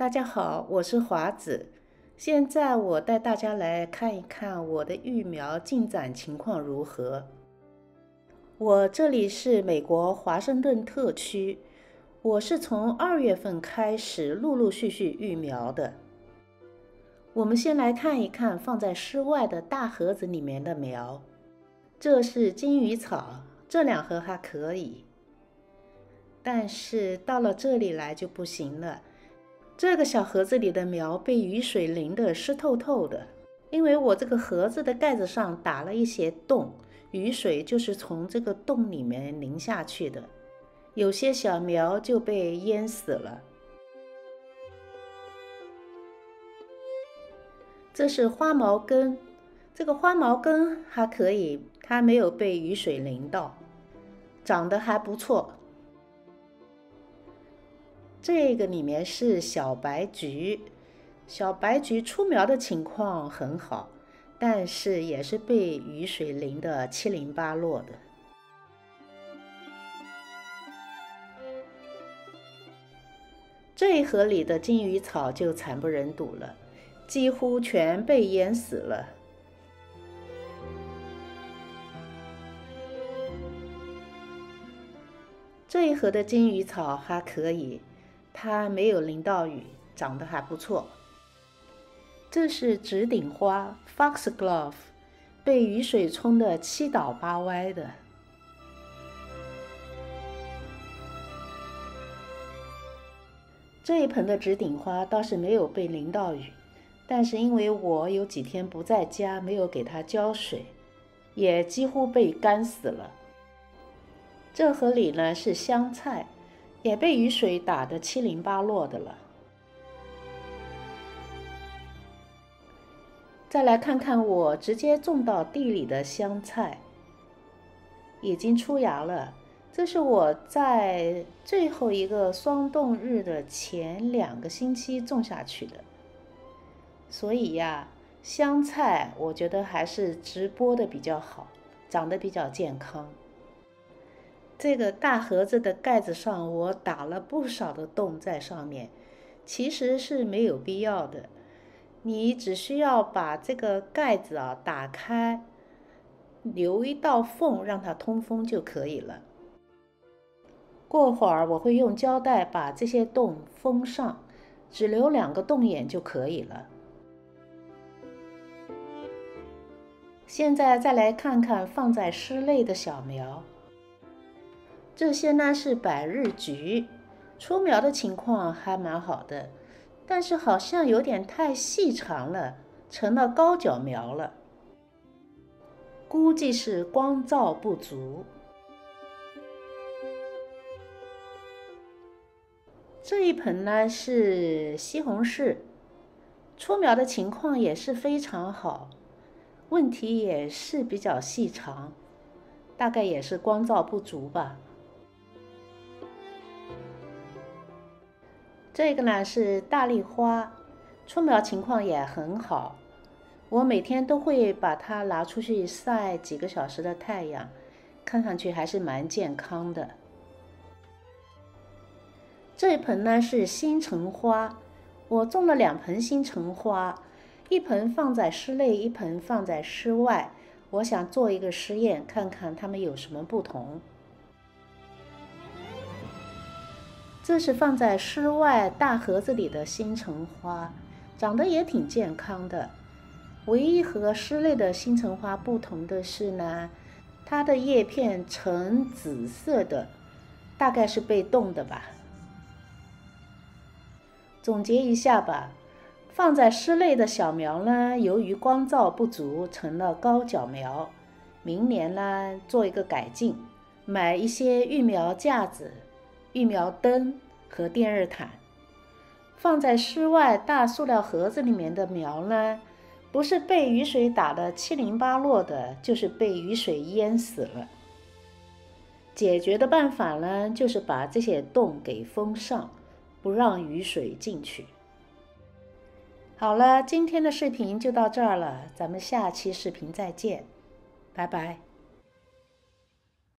大家好，我是华子。现在我带大家来看一看我的育苗进展情况如何。我这里是美国华盛顿特区，我是从二月份开始陆陆续续育苗的。我们先来看一看放在室外的大盒子里面的苗。这是金鱼草，这两盒还可以，但是到了这里来就不行了。这个小盒子里的苗被雨水淋得湿透透的，因为我这个盒子的盖子上打了一些洞，雨水就是从这个洞里面淋下去的，有些小苗就被淹死了。这是花毛根，这个花毛根还可以。它没有被雨水淋到，长得还不错。这个里面是小白菊，小白菊出苗的情况很好，但是也是被雨水淋得七零八落的。这一盒里的金鱼草就惨不忍睹了，几乎全被淹死了。这一盒的金鱼草还可以，它没有淋到雨，长得还不错。这是直顶花 （Foxglove），被雨水冲得七倒八歪的。这一盆的直顶花倒是没有被淋到雨，但是因为我有几天不在家，没有给它浇水，也几乎被干死了。这盒里呢是香菜，也被雨水打得七零八落的了。再来看看我直接种到地里的香菜，已经出芽了。这是我在最后一个霜冻日的前两个星期种下去的，所以呀，香菜我觉得还是直播的比较好，长得比较健康。这个大盒子的盖子上，我打了不少的洞在上面，其实是没有必要的。你只需要把这个盖子啊打开，留一道缝让它通风就可以了。过会儿我会用胶带把这些洞封上，只留两个洞眼就可以了。现在再来看看放在室内的小苗。这些呢是百日菊，出苗的情况还蛮好的，但是好像有点太细长了，成了高脚苗了，估计是光照不足。这一盆呢是西红柿，出苗的情况也是非常好，问题也是比较细长，大概也是光照不足吧。这个呢是大丽花，出苗情况也很好。我每天都会把它拿出去晒几个小时的太阳，看上去还是蛮健康的。这一盆呢是星辰花，我种了两盆星辰花，一盆放在室内，一盆放在室外。我想做一个实验，看看它们有什么不同。这是放在室外大盒子里的星辰花，长得也挺健康的。唯一和室内的星辰花不同的是呢，它的叶片呈紫色的，大概是被冻的吧。总结一下吧，放在室内的小苗呢，由于光照不足，成了高脚苗。明年呢，做一个改进，买一些育苗架子。育苗灯和电热毯，放在室外大塑料盒子里面的苗呢，不是被雨水打得七零八落的，就是被雨水淹死了。解决的办法呢，就是把这些洞给封上，不让雨水进去。好了，今天的视频就到这儿了，咱们下期视频再见，拜拜。